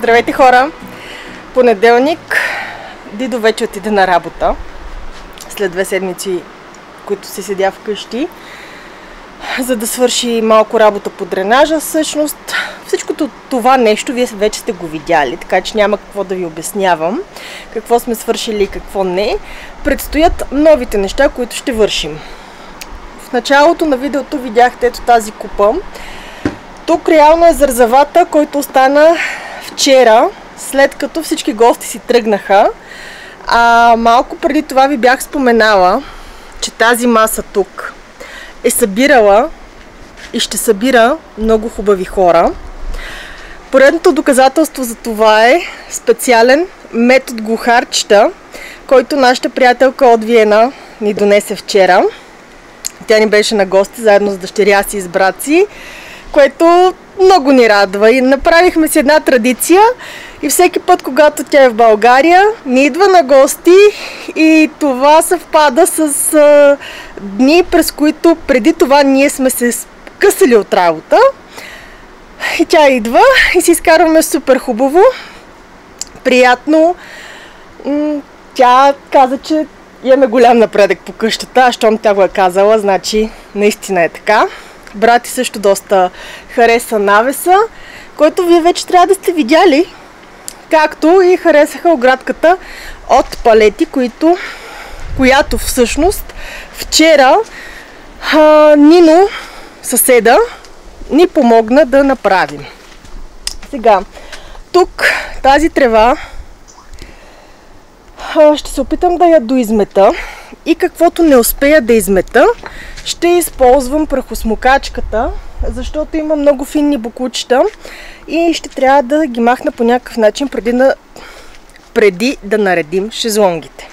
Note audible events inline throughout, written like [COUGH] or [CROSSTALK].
Здравейте хора! Понеделник Дидо вече отиде на работа. След две седмици, които се седя вкъщи, за да свърши малко работа по дренажа. Всъщност всичкото това нещо вие вече сте го видяли, така че няма какво да ви обяснявам. Какво сме свършили и какво не. Предстоят новите неща, които ще вършим. В началото на видеото видяхте ето тази купа. Тук реално е зързавата, който остана вчера, след като всички гости си тръгнаха. А малко преди това ви бях споменала, че тази маса тук е събирала и ще събира много хубави хора. Поредното доказателство за това е специален метод глухарчета, който нашата приятелка от Виена ни донесе вчера. Тя ни беше на гости заедно с дъщеря си и с брат си, което много ни радва. И направихме си една традиция и всеки път, когато тя е в България, ни идва на гости и това съвпада с а, дни, през които преди това ние сме се късали от работа. И тя идва и си изкарваме супер хубаво, приятно. Тя каза, че имаме голям напредък по къщата, а щом тя го е казала, значи наистина е така. Брати също доста хареса навеса, който вие вече трябва да сте видяли, както и харесаха оградката от палети, които, която всъщност вчера а, Нино, съседа, ни помогна да направим. Сега, тук тази трева ще се опитам да я доизмета и каквото не успея да измета, ще използвам прахосмокачката, защото има много финни букучета и ще трябва да ги махна по някакъв начин преди да, преди да наредим шезлонгите.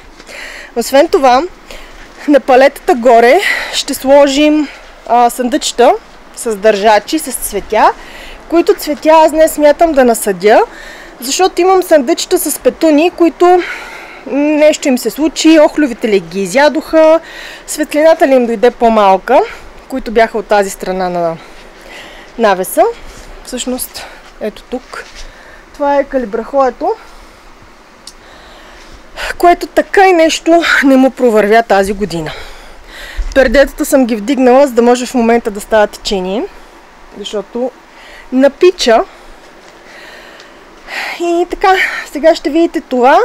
Освен това, на палетата горе ще сложим а, съндъчета с държачи, с цветя, които цветя аз не смятам да насъдя, защото имам съндъчета с петуни, които нещо им се случи, охлювите ли ги изядоха, светлината ли им дойде по-малка, които бяха от тази страна на навеса. Всъщност, ето тук. Това е калибрахоето, което така и нещо не му провървя тази година. Пердетата съм ги вдигнала, за да може в момента да става течение, защото напича. И така, сега ще видите това.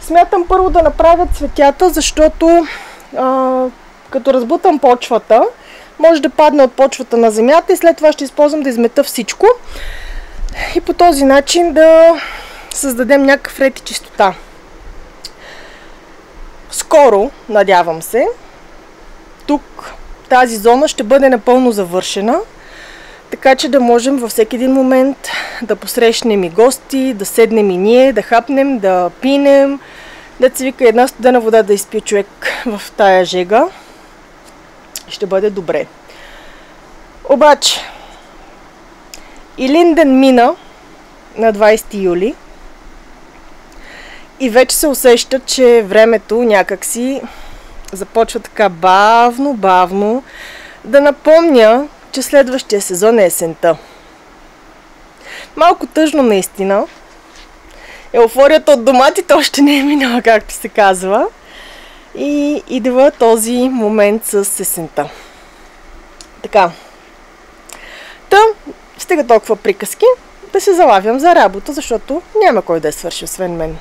Смятам първо да направя цветята, защото а, като разбутам почвата, може да падне от почвата на земята и след това ще използвам да измета всичко и по този начин да създадем някакъв ред и чистота. Скоро, надявам се, тук тази зона ще бъде напълно завършена, така че да можем във всеки един момент да посрещнем и гости, да седнем и ние, да хапнем, да пинем, да се вика една студена вода да изпие човек в тая жега. Ще бъде добре. Обаче, Илинден мина на 20 юли и вече се усеща, че времето някакси започва така бавно, бавно да напомня, че следващия сезон е есента. Малко тъжно наистина. Еуфорията от доматите още не е минала, както се казва. И идва този момент с есента. Така. Та, стига толкова приказки, да се залавям за работа, защото няма кой да е свърши, освен мен.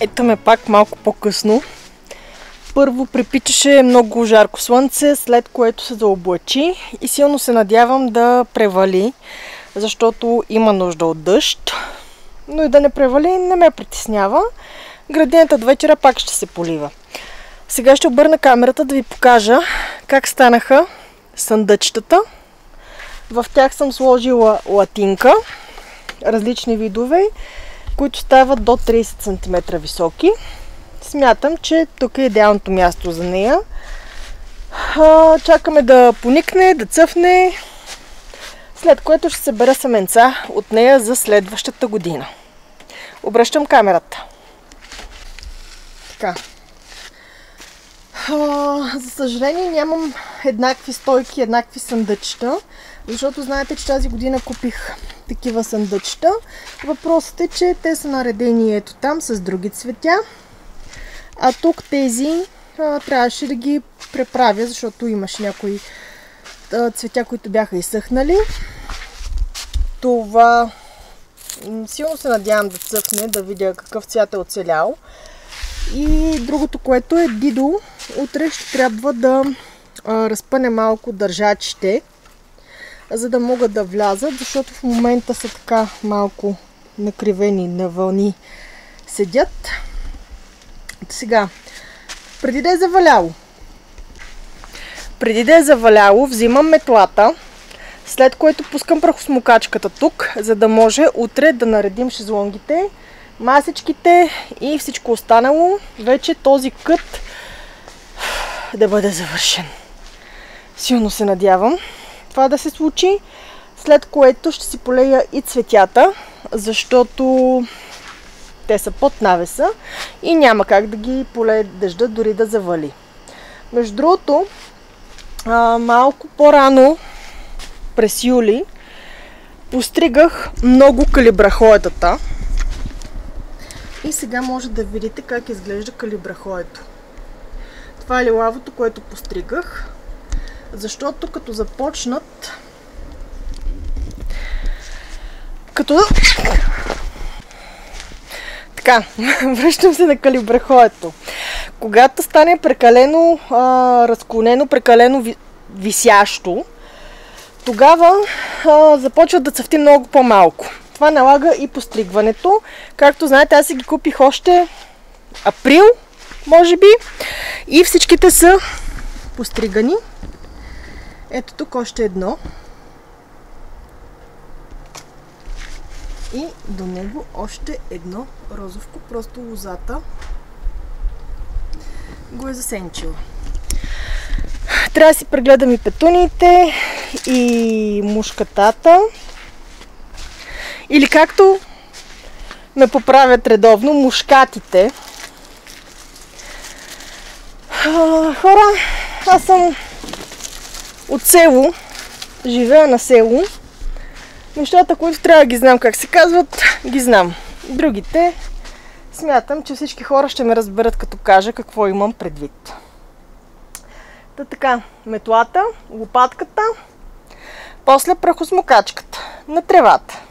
Ето ме пак малко по-късно. Първо припичаше много жарко слънце, след което се заоблачи и силно се надявам да превали, защото има нужда от дъжд. Но и да не превали не ме притеснява. Градината до вечера пак ще се полива. Сега ще обърна камерата да ви покажа как станаха съндъчетата. В тях съм сложила латинка, различни видове, които стават до 30 см високи. Смятам, че тук е идеалното място за нея. чакаме да поникне, да цъфне, след което ще събера семенца от нея за следващата година. Обръщам камерата. Така. За съжаление нямам еднакви стойки, еднакви съндъчета, защото знаете, че тази година купих такива съндъчета. Въпросът е, че те са наредени ето там с други цветя. А тук тези а, трябваше да ги преправя, защото имаше някои а, цветя, които бяха изсъхнали. Това силно се надявам да цъфне, да видя какъв цвят е оцелял. И другото, което е Дидо, утре ще трябва да а, разпъне малко държачите, за да могат да влязат, защото в момента са така малко накривени на вълни седят. Сега, преди да е заваляло, преди да е заваляло, взимам метлата, след което пускам прахосмокачката тук, за да може утре да наредим шезлонгите, масичките и всичко останало. Вече този кът [SIGHS] да бъде завършен. Силно се надявам това да се случи, след което ще си полея и цветята, защото те са под навеса и няма как да ги полее дъжда, дори да завали. Между другото, малко по-рано, през юли, постригах много калибрахоетата. И сега може да видите как изглежда калибрахоето. Това е лилавото, което постригах. Защото като започнат като така, [LAUGHS] връщам се на калибрахоето. Когато стане прекалено а, разклонено, прекалено ви, висящо, тогава а, започва да цъфти много по-малко. Това налага и постригването. Както знаете, аз си ги купих още април, може би. И всичките са постригани. Ето тук още едно. И до него още едно розовко, просто лозата го е засенчила. Трябва да си прегледам и петуниите, и мушкатата. Или както ме поправят редовно, мушкатите. хора, аз съм от село, живея на село. Нещата, които трябва да ги знам как се казват, ги знам. Другите смятам, че всички хора ще ме разберат като кажа какво имам предвид. Та така, метлата, лопатката, после прахосмокачката на тревата.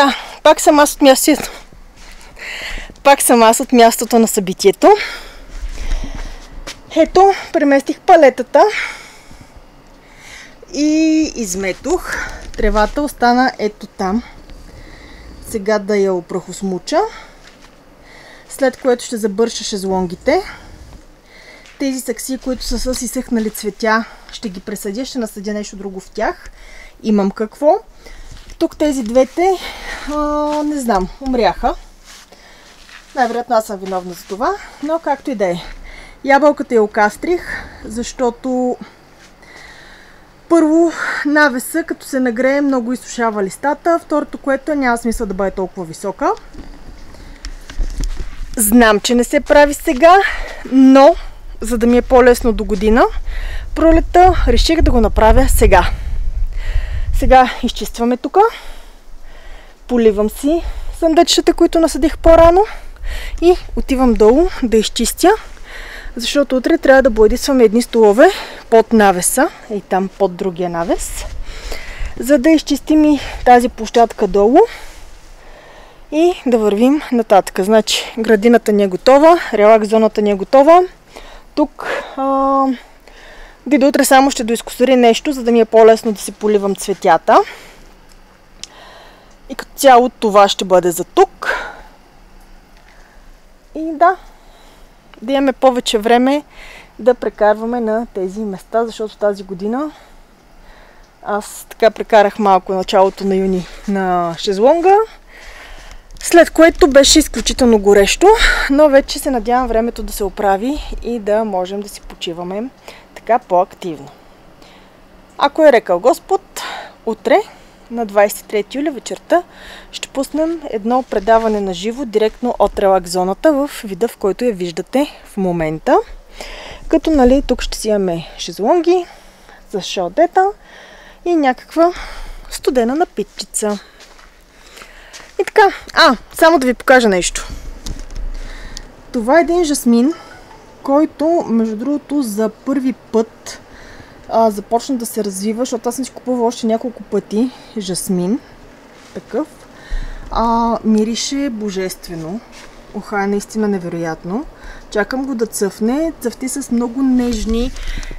Така, пак съм аз от мястото. Пак съм аз от мястото на събитието. Ето, преместих палетата и изметох. Тревата остана ето там. Сега да я опрохосмуча. След което ще забърша шезлонгите. Тези сакси, които са с изсъхнали цветя, ще ги пресъдя, ще насъдя нещо друго в тях. Имам какво. Тук тези двете, а, не знам, умряха. Най-вероятно аз съм виновна за това, но както и да е. Ябълката я окастрих, защото първо навеса, като се нагрее, много изсушава листата. Второто, което няма смисъл да бъде толкова висока. Знам, че не се прави сега, но за да ми е по-лесно до година, пролета реших да го направя сега. Сега изчистваме тук. Поливам си съндъчета, които насъдих по-рано. И отивам долу да изчистя, защото утре трябва да боядисваме едни столове под навеса и там под другия навес, за да изчистим и тази площадка долу и да вървим нататък. Значи, градината ни е готова, релакс зоната ни е готова. Тук а, до утре само ще доискусори нещо, за да ми е по-лесно да си поливам цветята. И като цяло това ще бъде за тук. И да, да имаме повече време да прекарваме на тези места, защото тази година аз така прекарах малко началото на юни на шезлонга, след което беше изключително горещо, но вече се надявам времето да се оправи и да можем да си почиваме така по-активно. Ако е рекал Господ, утре на 23 юли вечерта ще пуснем едно предаване на живо директно от релакс зоната в вида, в който я виждате в момента. Като нали, тук ще си имаме шезлонги за шалдета и някаква студена напитчица. И така, а, само да ви покажа нещо. Това е един жасмин, който, между другото, за първи път а, започна да се развива, защото аз съм си купувала още няколко пъти жасмин. Такъв. А, мирише божествено. Оха е наистина невероятно. Чакам го да цъфне. Цъфти с много нежни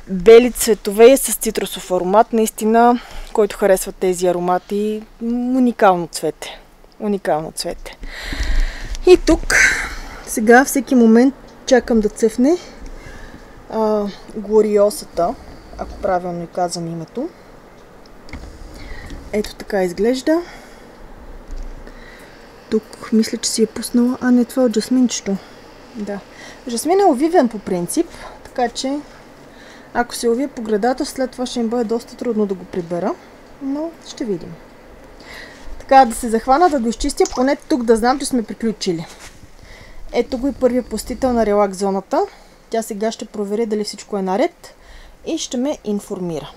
бели цветове и с цитрусов аромат. Наистина, който харесва тези аромати, уникално цвете. Уникално цвете. И тук, сега всеки момент чакам да цъфне а, гориосата ако правилно и казвам името. Ето така изглежда. Тук мисля, че си е пуснала... А, не, това е от жасминчето. Да. Жасмин е овивен по принцип, така че ако се овия по градата, след това ще им бъде доста трудно да го прибера. Но ще видим. Така да се захвана, да го изчистя, поне тук да знам, че сме приключили. Ето го и първият постител на релакс зоната. Тя сега ще провери дали всичко е наред и ще ме информира.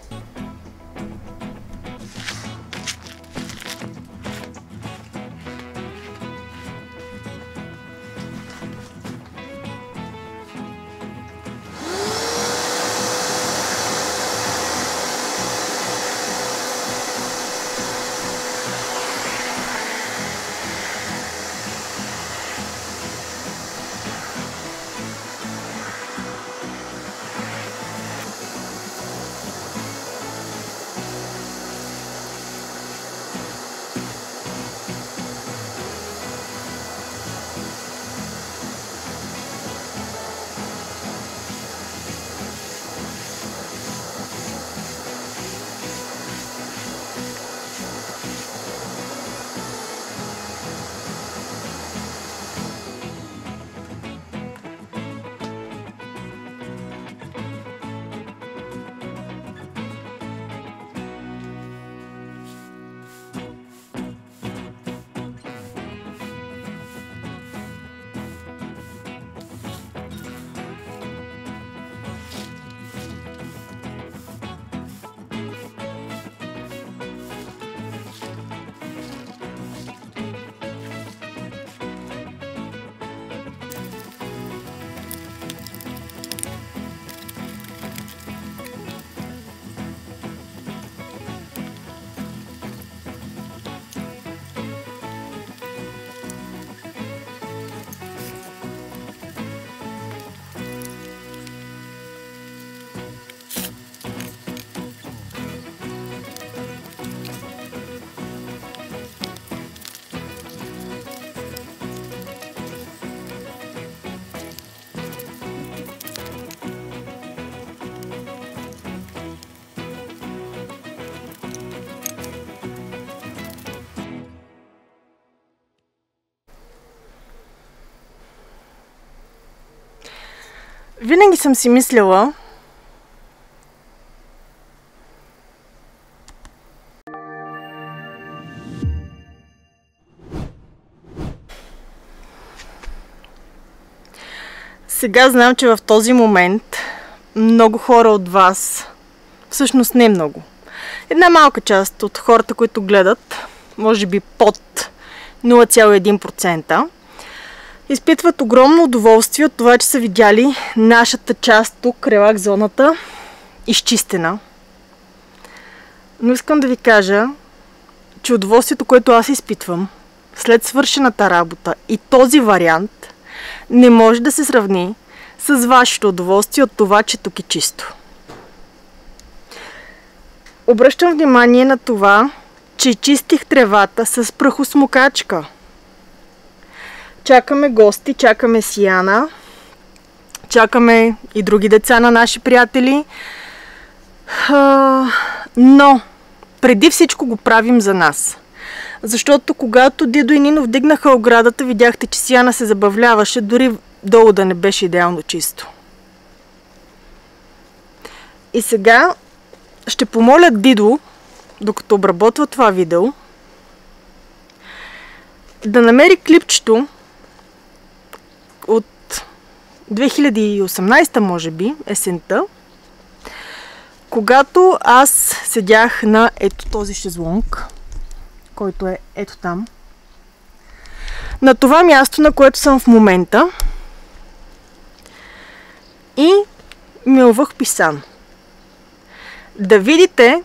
Винаги съм си мислила, Сега знам, че в този момент много хора от вас, всъщност не много, една малка част от хората, които гледат, може би под 0,1%, изпитват огромно удоволствие от това, че са видяли нашата част тук, релакс зоната, изчистена. Но искам да ви кажа, че удоволствието, което аз изпитвам след свършената работа и този вариант не може да се сравни с вашето удоволствие от това, че тук е чисто. Обръщам внимание на това, че чистих тревата с прахосмокачка. Чакаме гости, чакаме Сияна, чакаме и други деца на наши приятели. Но преди всичко го правим за нас. Защото когато Дидо и Нино вдигнаха оградата, видяхте, че Сияна се забавляваше, дори долу да не беше идеално чисто. И сега ще помоля Дидо, докато обработва това видео, да намери клипчето 2018 може би, есента, когато аз седях на ето този шезлонг, който е ето там, на това място, на което съм в момента и милвах писан. Да видите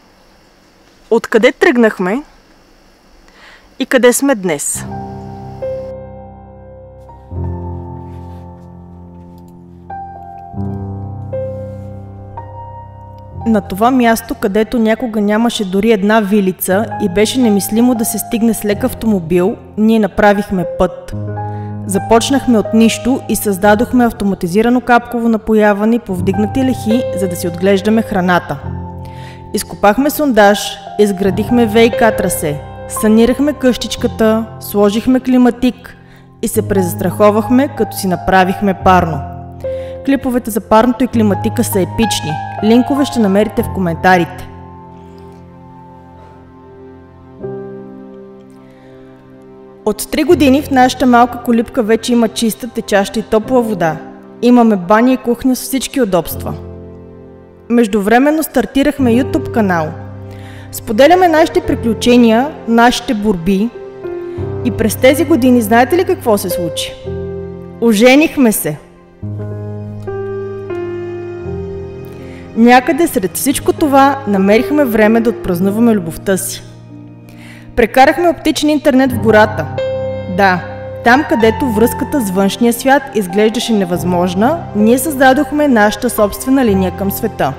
откъде тръгнахме и къде сме днес. На това място, където някога нямаше дори една вилица и беше немислимо да се стигне с лек автомобил, ние направихме път. Започнахме от нищо и създадохме автоматизирано капково напояване и повдигнати лехи, за да си отглеждаме храната. Изкопахме сондаж, изградихме ВИК трасе, санирахме къщичката, сложихме климатик и се презастраховахме, като си направихме парно. Клиповете за парното и климатика са епични. Линкове ще намерите в коментарите. От 3 години в нашата малка колипка вече има чиста, течаща и топла вода. Имаме баня и кухня с всички удобства. Междувременно стартирахме YouTube канал. Споделяме нашите приключения, нашите борби. И през тези години знаете ли какво се случи? Оженихме се. Някъде сред всичко това намерихме време да отпразнуваме любовта си. Прекарахме оптичен интернет в гората. Да, там където връзката с външния свят изглеждаше невъзможна, ние създадохме нашата собствена линия към света.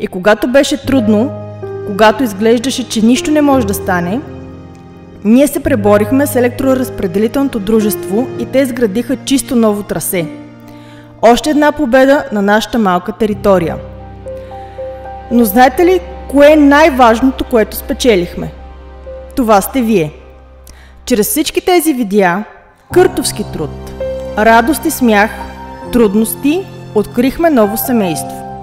И когато беше трудно, когато изглеждаше, че нищо не може да стане, ние се преборихме с електроразпределителното дружество и те изградиха чисто ново трасе. Още една победа на нашата малка територия. Но знаете ли, кое е най-важното, което спечелихме? Това сте вие. Чрез всички тези видеа, къртовски труд, радост и смях, трудности, открихме ново семейство.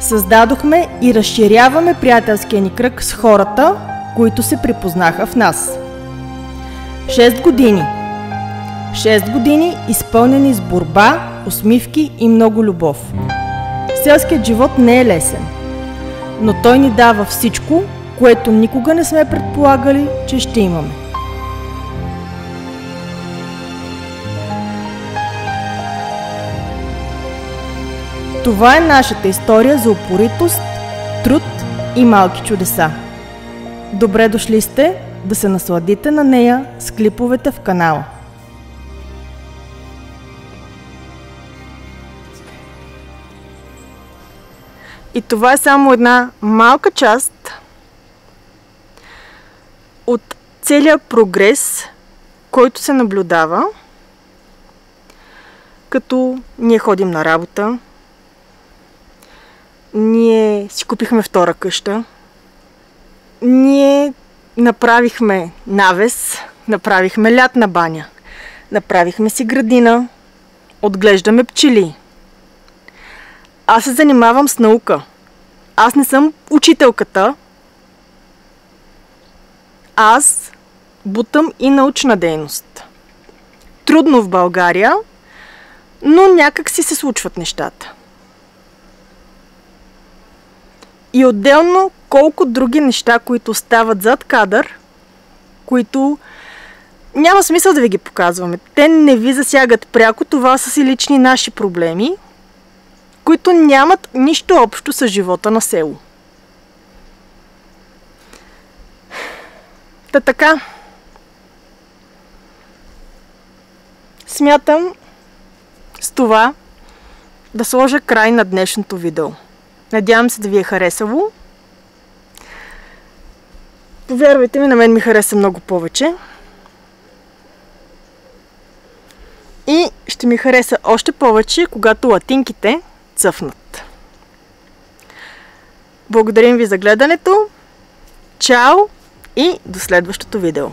Създадохме и разширяваме приятелския ни кръг с хората, които се припознаха в нас. Шест години. Шест години изпълнени с борба, усмивки и много любов. Селският живот не е лесен, но той ни дава всичко, което никога не сме предполагали, че ще имаме. Това е нашата история за упоритост, труд и малки чудеса. Добре дошли сте да се насладите на нея с клиповете в канала. И това е само една малка част от целият прогрес, който се наблюдава, като ние ходим на работа, ние си купихме втора къща, ние направихме навес, направихме лятна баня, направихме си градина, отглеждаме пчели, Аз се занимавам с наука. Аз не съм учителката. Аз бутам и научна дейност. Трудно в България, но някак си се случват нещата. И отделно колко други неща, които стават зад кадър, които няма смисъл да ви ги показваме. Те не ви засягат пряко, това са си лични наши проблеми, които нямат нищо общо с живота на село. Та така. Смятам с това да сложа край на днешното видео. Надявам се да ви е харесало. Повярвайте ми, на мен ми хареса много повече. И ще ми хареса още повече, когато латинките цъфнат. Благодарим ви за гледането. Чао и до следващото видео.